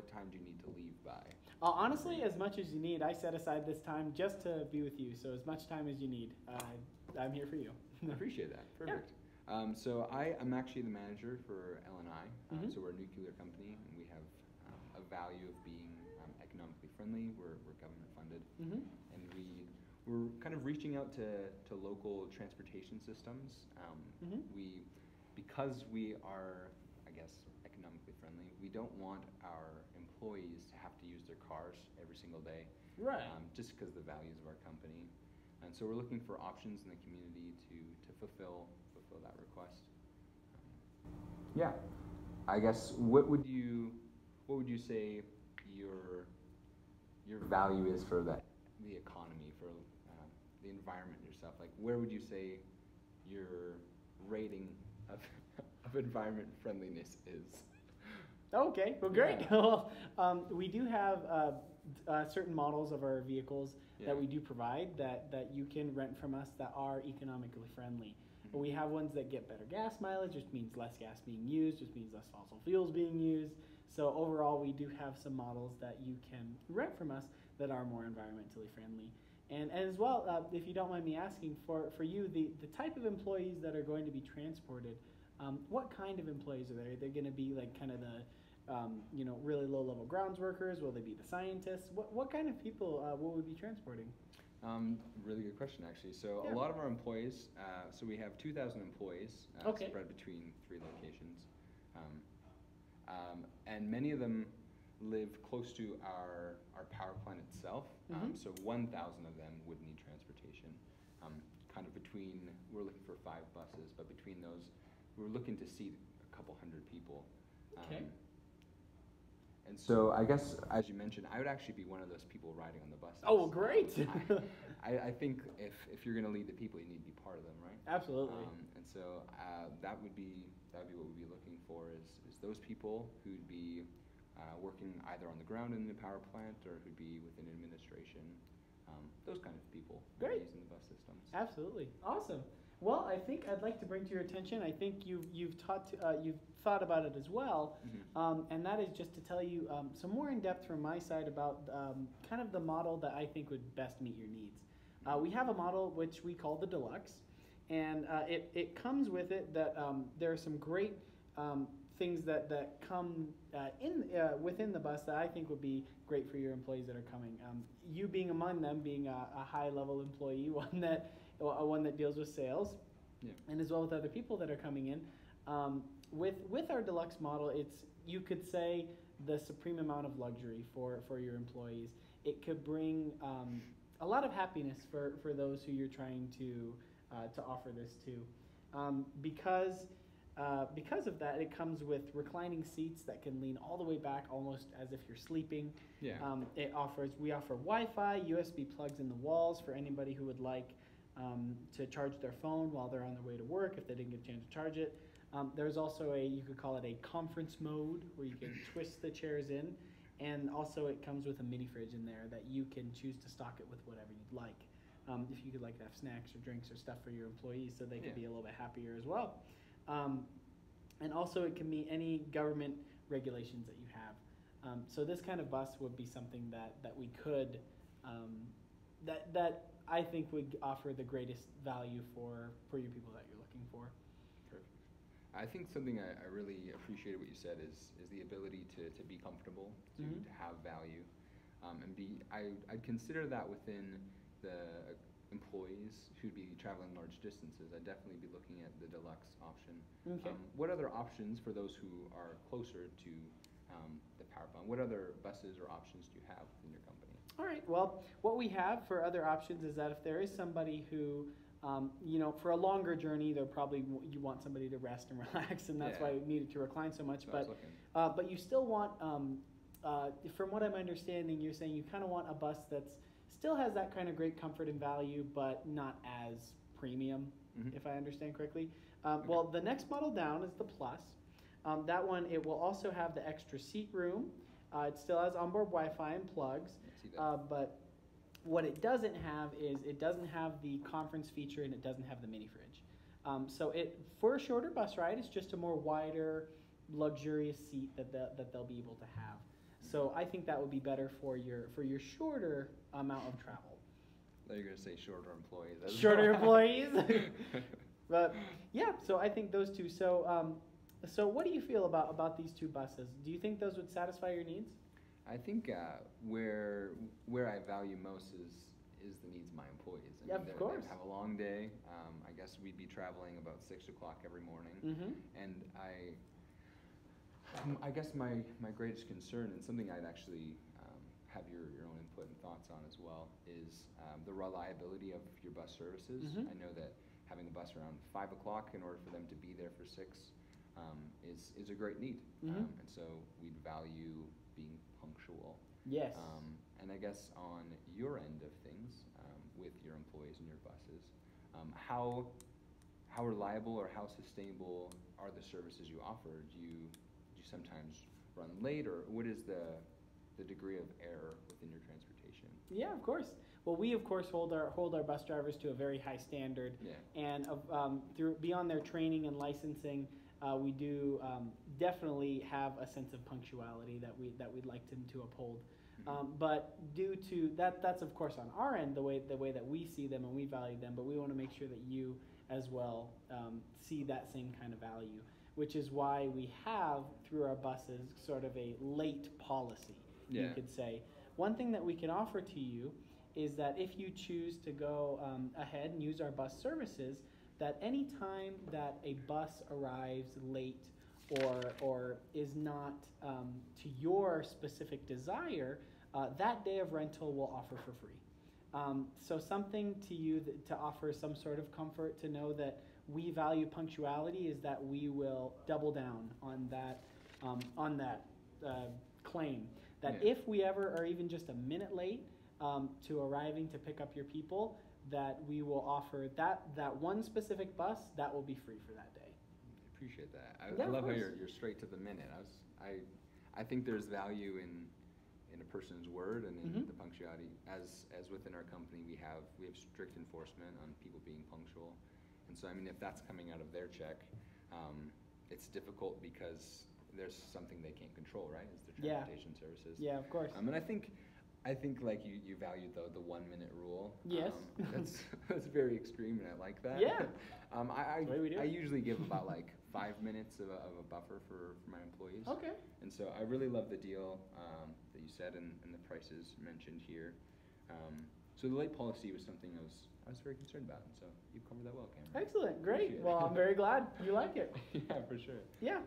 what time do you need to leave by? Uh, honestly, as much as you need. I set aside this time just to be with you. So as much time as you need, uh, I'm here for you. I appreciate that. Perfect. Um, so I am actually the manager for LNI. Um, Mhm. So we're a nuclear company, and we have um, a value of being um, economically friendly. We're, we're government funded, hmm and we we're kind of reaching out to, to local transportation systems. Um, Mhm. We because we are, I guess, economically friendly. We don't want our employees to have to use their cars every single day Right. um, just because of the values of our company. And so we're looking for options in the community to, to fulfill fulfill that request. Um, yeah, I guess what would you what would you say your your value is for the the economy for uh, the environment yourself? Like where would you say your rating of of environment friendliness is? Okay, well, great. Yeah. well, um, we do have uh, uh, certain models of our vehicles Yeah. that we do provide that, that you can rent from us that are economically friendly. Mhm. We have ones that get better gas mileage, which means less gas being used, which means less fossil fuels being used. So overall, we do have some models that you can rent from us that are more environmentally friendly. And, and as well, uh, if you don't mind me asking, for, for you, the, the type of employees that are going to be transported, um, what kind of employees are there? They going to be like kind of the, um, you know, really low level grounds workers? Will they be the scientists? What, what kind of people uh, will we be transporting? Um, really good question, actually. So Yeah. a lot of our employees, uh, so we have 2,000 employees uh, Okay. spread between three locations, um, um, and many of them live close to our our power plant itself. Um, Mhm. so 1,000 of them would need transportation. Um, kind of between, we're looking for five buses, but between those, we're looking to seat a couple hundred people. Okay. And so I guess, as you mentioned, I would actually be one of those people riding on the bus. Oh, great. I, I, think if, if you're going to lead the people, you need to be part of them, right? Absolutely. Um, and so uh, that would be that would be what we'd be looking for is, is those people who'd be uh, working either on the ground in the power plant or who'd be within administration, um, those kind of people Great. using the bus systems. Absolutely, awesome. Well, I think I'd like to bring to your attention. I think you've you've taught to, uh, you've thought about it as well, Mhm. um, and that is just to tell you um, some more in depth from my side about um, kind of the model that I think would best meet your needs. Uh, we have a model which we call the deluxe, and uh, it it comes with it that um, there are some great um, things that that come uh, in uh, within the bus that I think would be great for your employees that are coming. Um, you being among them, being a, a high level employee, one that one that deals with sales, Yeah. and as well with other people that are coming in. Um, with with our deluxe model, it's you could say the supreme amount of luxury for for your employees. It could bring um, a lot of happiness for for those who you're trying to uh, to offer this to, um, because. Uh, because of that, it comes with reclining seats that can lean all the way back, almost as if you're sleeping. Yeah. Um, it offers we offer Wi-Fi, USB plugs in the walls for anybody who would like um, to charge their phone while they're on their way to work if they didn't get a chance to charge it. Um, there's also a you could call it a conference mode where you can twist the chairs in, and also it comes with a mini fridge in there that you can choose to stock it with whatever you'd like. Um, if you could like to have snacks or drinks or stuff for your employees, so they could Yeah. be a little bit happier as well. Um, and also it can meet any government regulations that you have. Um, so this kind of bus would be something that, that we could, um, that, that I think would offer the greatest value for, for your people that you're looking for. Perfect. I think something I, I really appreciated what you said is is the ability to, to be comfortable, to, Mhm. to have value, um, and be. I I'd consider that within the employees who'd be traveling large distances. I'd definitely be looking at the deluxe option. Okay. Um, what other options for those who are closer to um, the power plant? What other buses or options do you have within your company? All right. Well, what we have for other options is that if there is somebody who, um, you know, for a longer journey, they're probably you want somebody to rest and relax, and that's Yeah. why we needed to recline so much. So but uh, but you still want, um, uh, from what I'm understanding, you're saying you kind of want a bus that's still has that kind of great comfort and value, but not as premium, Mhm. if I understand correctly. Um, Okay. Well, the next model down is the Plus. Um, that one, it will also have the extra seat room. Uh, it still has onboard Wi-Fi and plugs. I see that. Uh, but what it doesn't have is it doesn't have the conference feature and it doesn't have the mini fridge. Um, so it for a shorter bus ride, it's just a more wider, luxurious seat that the, that they'll be able to have. so I think that would be better for your for your shorter amount of travel. Thought you were gonna say shorter employees. Shorter employees. But yeah, so I think those two. So um, so what do you feel about about these two buses? Do you think those would satisfy your needs? I think uh, where where I value most is is the needs of my employees. I Yeah, of course. They have a long day. Um, I guess we'd be traveling about six o'clock every morning, Mm-hmm. and I. um, I guess my, my greatest concern, and something I'd actually um, have your, your own input and thoughts on as well, is um, the reliability of your bus services. Mhm. I know that having a bus around five o'clock in order for them to be there for six um, is, is a great need. Mhm. Um, and so we'd value. Yes. Um, and I guess on your end of things, um, with your employees and your buses, um, how, how reliable or how sustainable are the services you offer? Do you, do you sometimes run late, or what is the, the degree of error within your transportation? Yeah, of course. Well, we of course hold our hold our bus drivers to a very high standard, Yeah. and um, through beyond their training and licensing, uh, we do um, definitely have a sense of punctuality that we that we'd like them to uphold. Mhm. Um, but due to that, that's of course on our end the way the way that we see them and we value them. But we want to make sure that you as well um, see that same kind of value, which is why we have through our buses sort of a late policy. You could say one thing that we can offer to you is that if you choose to go um, ahead and use our bus services, that any time that a bus arrives late or or is not um, to your specific desire, uh, that day of rental will offer for free. Um, so something to you that, to offer some sort of comfort to know that we value punctuality is that we will double down on that um, on that uh, claim that Yeah. if we ever are even just a minute late um, to arriving to pick up your people, that we will offer that that one specific bus that will be free for that day. I appreciate that. I, Yeah, I love how you're, you're straight to the minute. I was, I, I think there's value in, in a person's word and in Mhm. the punctuality. As, as within our company, we have, we have strict enforcement on people being punctual. And so, I mean, if that's coming out of their check, um, it's difficult because there's something they can't control, right? Is the Yeah. transportation services. Yeah, of course. Um, and I think, I think like you, you valued the, the one minute rule. Yes. Um, that's, that's very extreme and I like that. Yeah. Um, I, That's the we do I, I usually give about like five minutes of a, of a buffer for, for my employees. okay. And so I really love the deal, um, that you said and, and the prices mentioned here. Um, so the late policy was something I was, I was very concerned about, and so you covered that well, Cameron. Excellent. Great. Well, I'm very glad you like it. yeah, for sure. Yeah.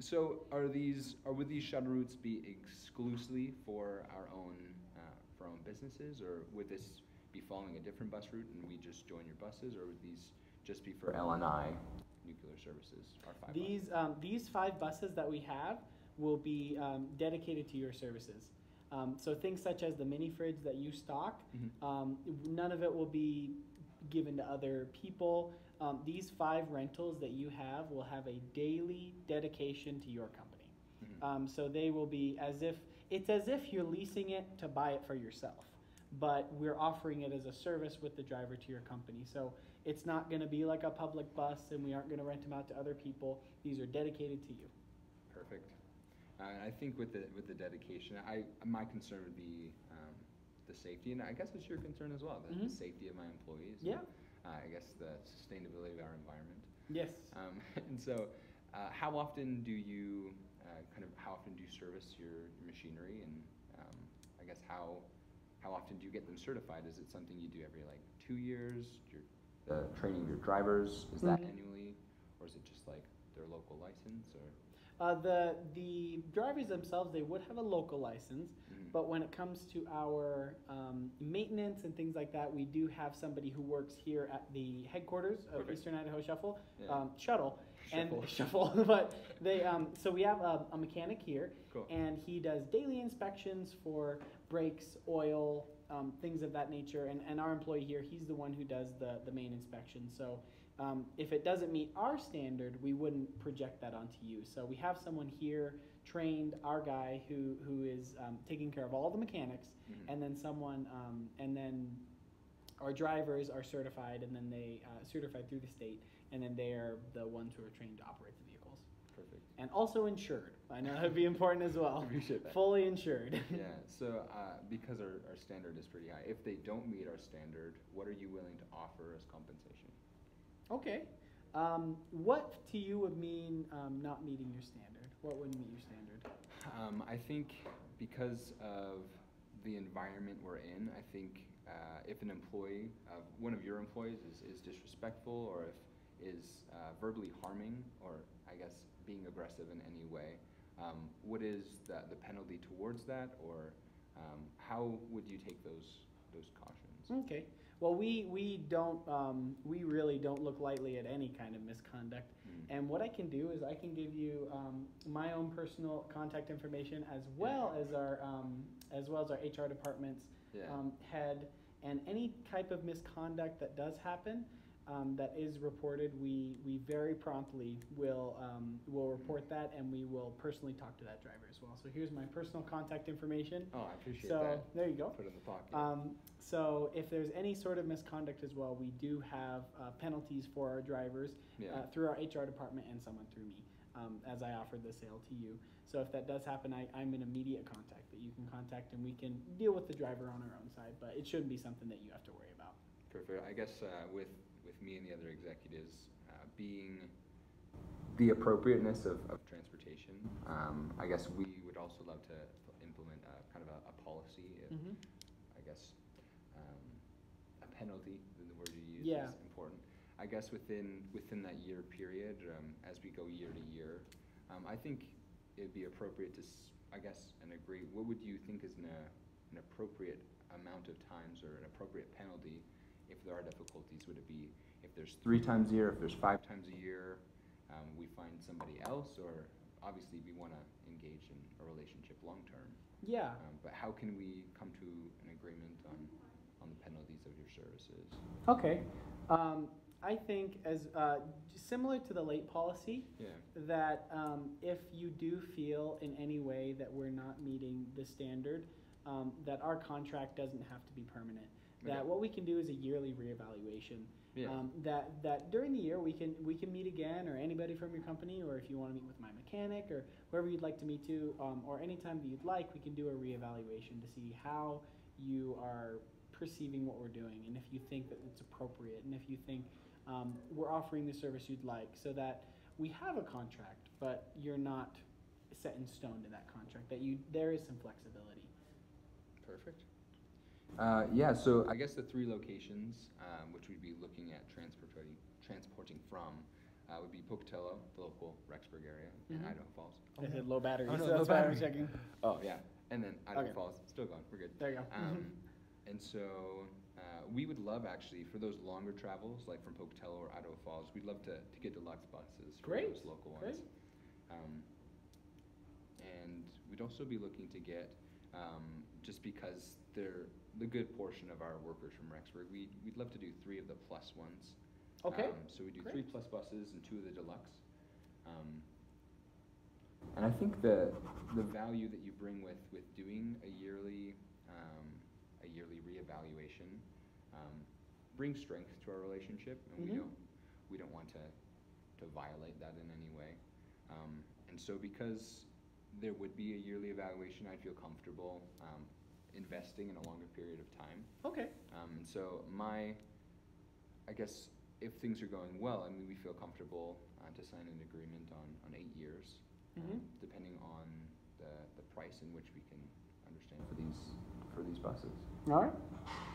So are these, or would these shuttle routes be exclusively for our own, uh, for our own businesses, or would this be following a different bus route and we just join your buses, or would these just be for LNI nuclear services, our five? These um, these five buses that we have will be um, dedicated to your services. Um, so things such as the mini fridge that you stock, Mhm. um, none of it will be given to other people. Um, these five rentals that you have will have a daily dedication to your company. Mhm. Um, so they will be as if it's as if you're leasing it to buy it for yourself, but we're offering it as a service with the driver to your company. So it's not going to be like a public bus, and we aren't going to rent them out to other people. These are dedicated to you. Perfect. Uh, I think with the with the dedication, I my concern would be um, the safety, and I guess it's your concern as well, the, Mhm. the safety of my employees. Yeah. And, I guess the sustainability of our environment. Yes. Um, and so, uh, how often do you uh, kind of how often do you service your, your machinery, and um, I guess how how often do you get them certified? Is it something you do every like two years? Your the training of your drivers is that Mhm. annually, or is it just like their local license or? Uh, the the drivers themselves they would have a local license, Mhm. but when it comes to our um, maintenance and things like that, we do have somebody who works here at the headquarters of Perfect. Eastern Idaho Shuffle Yeah. um, Shuttle and Shuffle. Shuffle. but they um, so we have a, a mechanic here, Cool. and he does daily inspections for brakes, oil, um, things of that nature. And, and our employee here, he's the one who does the, the main inspection. So um, if it doesn't meet our standard, we wouldn't project that onto you. So we have someone here trained, our guy, who, who is um, taking care of all the mechanics, Mhm. and then someone, um, and then our drivers are certified, and then they uh, certified through the state, and then they are the ones who are trained to operate the vehicles. Perfect. and also insured. I know that'd be important as well. Appreciate that. Fully insured. yeah. So uh, because our, our standard is pretty high, if they don't meet our standard, what are you willing to offer as compensation? Okay. Um, what to you would mean um, not meeting your standard? What wouldn't meet your standard? Um, I think because of the environment we're in, I think uh, if an employee, uh, one of your employees, is, is disrespectful or if is uh, verbally harming or I guess being aggressive in any way, um, what is the, the penalty towards that or um, how would you take those those cautions? Okay. Well, we we don't um, we really don't look lightly at any kind of misconduct. Mm. And what I can do is I can give you um, my own personal contact information as well as our um, as well as our HR department's Yeah. um, head. And any type of misconduct that does happen um, that is reported, we we very promptly will um, will report that, and we will personally talk to that driver as well. So here's my personal contact information. oh, I appreciate So that. there you go. Put it in the pocket. Um, so if there's any sort of misconduct as well, we do have uh, penalties for our drivers yeah. uh, through our HR department and someone through me, um, as I offered the sale to you. So if that does happen, I, I'm in immediate contact that you can contact, and we can deal with the driver on our own side. But it shouldn't be something that you have to worry about. Perfect. I guess uh, with me and the other executives uh, being the appropriateness of, of transportation, um, I guess we would also love to implement a, kind of a, a policy. If, Mm-hmm. I guess um, a penalty. The word you use Yeah. is important. I guess within within that year period, um, as we go year to year, um, I think it'd be appropriate to, s- I guess, and agree. What would you think is an, uh, an appropriate amount of times or an appropriate penalty if there are difficulties? Would it be if there's three times a year, if there's five times a year, um, we find somebody else, or obviously we want to engage in a relationship long term. Yeah. Um, but how can we come to an agreement on, on the penalties of your services? Okay. Um, I think as uh, similar to the late policy, Yeah. that um, if you do feel in any way that we're not meeting the standard, um, that our contract doesn't have to be permanent. That Okay. what we can do is a yearly reevaluation. Yeah. Um, that that during the year we can we can meet again, or anybody from your company, or if you want to meet with my mechanic, or whoever you'd like to meet to, um, or anytime that you'd like, we can do a reevaluation to see how you are perceiving what we're doing, and if you think that it's appropriate, and if you think um, we're offering the service you'd like, so that we have a contract, but you're not set in stone to that contract. That you there is some flexibility. Perfect. Uh, yeah, so I guess the three locations, um, which we'd be looking at transporting, transporting from, uh, would be Pocatello, the local Rexburg area, Mhm. and Idaho Falls. I said low battery, Oh, no, so low that's battery. checking. Oh, yeah, and then Idaho Okay. Falls, still going, we're good. There you go. Um, and so uh, we would love actually for those longer travels, like from Pocatello or Idaho Falls, we'd love to, to get deluxe buses for Great, those local ones. great. ones. Um, and we'd also be looking to get, um, just because they're the good portion of our workers from Rexburg, we, we'd love to do three of the plus ones. Okay. Um, so we do three plus buses and two of the deluxe. Um, and I think the the value that you bring with with doing a yearly um, a yearly reevaluation um, brings strength to our relationship, and Mhm. we don't we don't want to to violate that in any way. Um, and so because there would be a yearly evaluation, I'd feel comfortable um, investing in a longer period of time. Okay. Um, and so my, I guess if things are going well, I mean, we feel comfortable uh, to sign an agreement on, on eight years, um, Mhm. depending on the, the price in which we can understand for these for these buses. All right.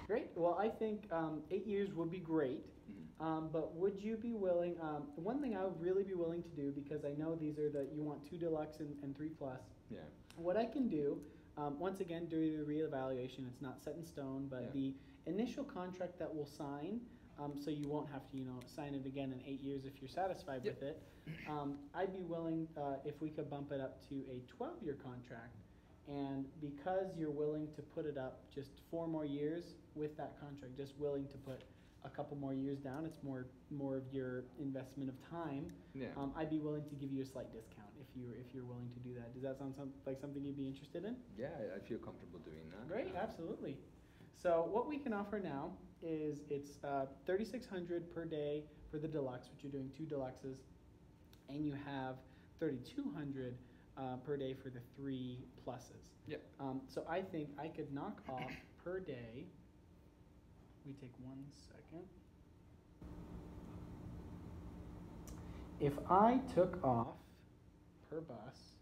Great. Well, I think um, eight years would be great. Mhm. Um, but would you be willing? Um, one thing I would really be willing to do because I know these are the you want two deluxe and, and three plus. Yeah. What I can do, um, once again, during the reevaluation, it's not set in stone, but Yeah. the initial contract that we'll sign, um, so you won't have to, you know, sign it again in eight years if you're satisfied Yep. with it. Um, I'd be willing uh, if we could bump it up to a 12-year contract, and because you're willing to put it up just four more years with that contract, just willing to put a couple more years down, it's more more of your investment of time. Yeah. Um, I'd be willing to give you a slight discount if you're if you're willing to do that. Does that sound some, like something you'd be interested in? yeah, I- feel comfortable doing that. Great, Uh, absolutely. So what we can offer now is it's uh, thirty six hundred per day for the deluxe, which you're doing two deluxes, and you have thirty-two hundred, uh, per day for the three pluses. Yep. Um, so I think I could knock off per day, we take one second. If I took off per bus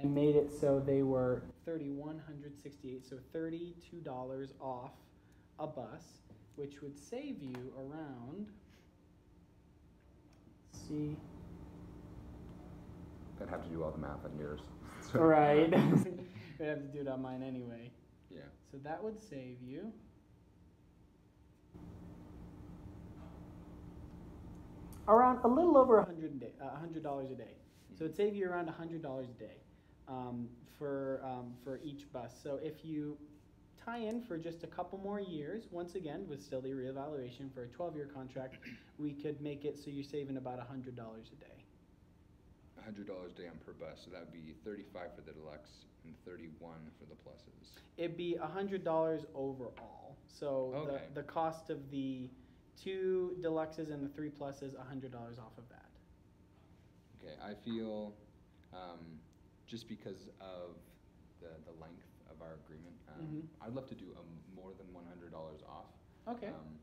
and made it so they were thirty-one hundred sixty-eight, so thirty-two dollars off a bus, which would save you around, see, I'd have to do all the math on yours. right, we'd have to do it on mine anyway. Yeah. So that would save you. Around a little over a hundred a day, a hundred dollars a day. So it'd save you around a hundred dollars a day um, for um, for each bus. So if you tie in for just a couple more years, once again with still the reevaluation for a twelve-year contract, we could make it so you're saving about a hundred dollars a day. hundred dollars a day on per bus, so that would be thirty-five for the deluxe and thirty-one for the pluses. It'd be a hundred dollars overall. So Okay. the, the cost of the two deluxes and the three pluses, a hundred dollars off of that. Okay, I feel, um, just because of the, the length of our agreement, um, Mhm. I'd love to do a m- more than one hundred dollars off. Okay. Um,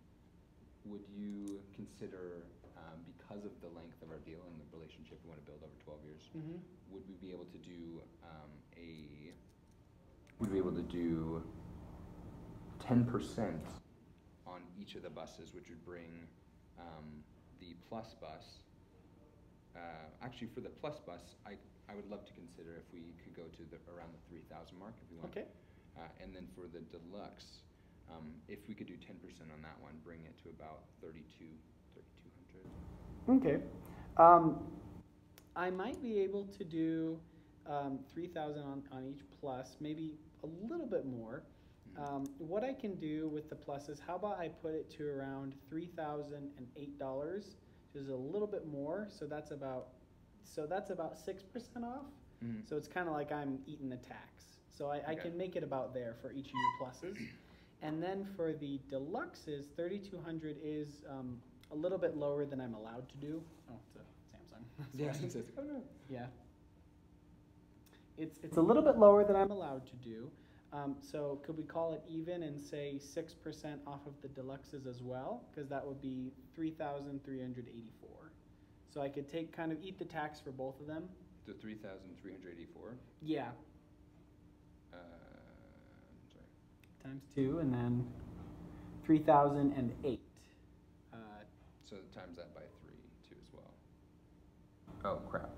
Would you consider, um, because of the length of our deal and the relationship we wanna build over twelve years, Mm-hmm. would we be able to do, um, a, would we be able to do ten percent on each of the buses, which would bring, um, the plus bus, uh, actually for the plus bus, I, I would love to consider if we could go to the around the 3,000 mark if we want. Okay. Uh, and then for the deluxe, um, if we could do 10% on that one, bring it to about 32, 3,200. Okay. Um, I might be able to do um, 3,000 on, on each plus, maybe a little bit more. Mm-hmm. Um, what I can do with the pluses, how about I put it to around $3,008 there's a little bit more, so that's about so that's about six percent off. Mm-hmm. So it's kind of like I'm eating the tax. So I, okay. I, can make it about there for each of your pluses. and then for the deluxes, 3200 is um, a little bit lower than I'm allowed to do. Oh, it's a Samsung. Yeah, it's, oh, yeah. It's, it's a little bit lower than I'm allowed to do. Um, so could we call it even and say six percent off of the deluxes as well? Cause that would be three thousand three hundred eighty-four. So I could take, kind of eat the tax for both of them. The three thousand three hundred eighty-four, Yeah, uh, sorry, times two and then three thousand and eight. Uh, so times that by three too as well. Oh crap,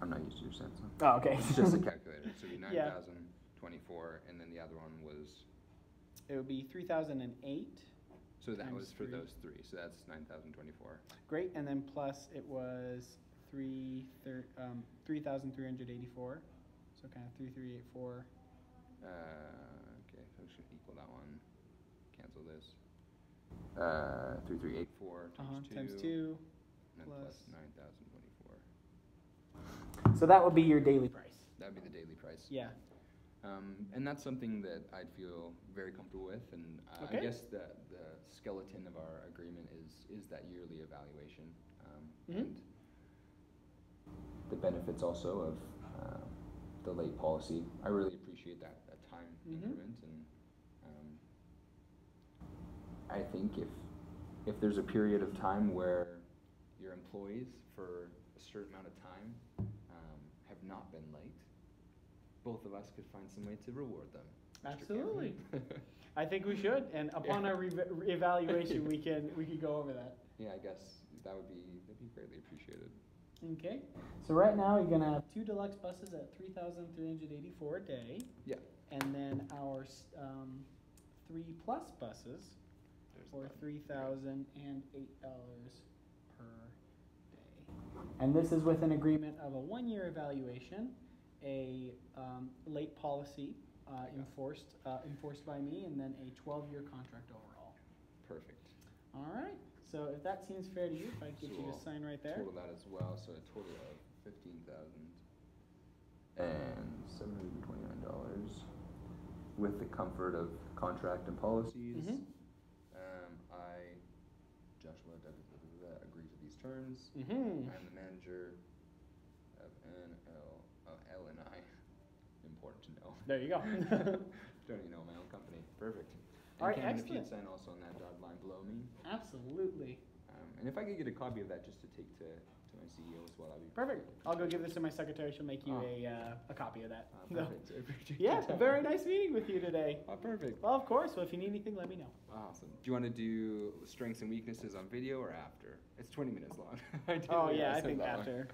I'm not used to your Samsung. oh, okay. It's just a calculator, so it'd be nine Yeah. Thousand twenty-four, and then the other one was, It would be three thousand and eight. so that Times was for three. those three, so that's nine thousand twenty-four. Great, and then plus it was three thir- um, three thousand three hundred eighty-four. So kind of three three eight four. Uh, okay, so we should equal that one. Cancel this. Uh, three three eight four Uh-huh, times two. times two. And then plus plus- nine thousand twenty-four. So that would be your daily price. That'd be the daily price. Yeah. Um, and that's something that I'd feel very comfortable with, and uh, I guess the, the skeleton of our agreement is, is that yearly evaluation. Um, Mhm. and the benefits also of, uh, the late policy. I really appreciate that, that time Mhm. increment, and, um, I think if, if there's a period of time where your employees, for a certain amount of time, um, have not been both of us could find some way to reward them. Mr. Absolutely. I think we should, and upon Yeah. our re- evaluation, we can we could go over that. yeah, I guess that would be that'd be greatly appreciated. Okay. So right now you're gonna have two deluxe buses at three thousand three hundred eighty-four a day. Yeah. And then our s- um, three plus buses There's for that. three thousand and eight dollars per day. And this is with an agreement of a one-year evaluation, a um, late policy uh, enforced uh, enforced by me, and then a twelve-year contract overall. Perfect. All right. So if that seems fair to you, if I get So you to sign right there. Total that as well, so a total of fifteen thousand and seven hundred and twenty-nine dollars with the comfort of contract and policies. Mhm. Um, I, Joshua, agree to these terms. Mm-hmm. I'm the manager of NL, of L and I. Important to know. There you go. Don't even know my own company. Perfect. All right, and Cameron, excellent. sign also on that dotted line below me. Absolutely. Um, and if I could get a copy of that just to take to, to my CEO as well, that'd be Perfect. I'll go give this to my secretary. She'll make you Oh. a, uh, a copy of that. Uh, perfect. Appreciate yeah, very nice meeting with you today. Oh, perfect. Well, of course. Well, if you need anything, let me know. Awesome. Do you want to do strengths and weaknesses on video or after? It's 20 minutes long. Oh, yeah, I think after.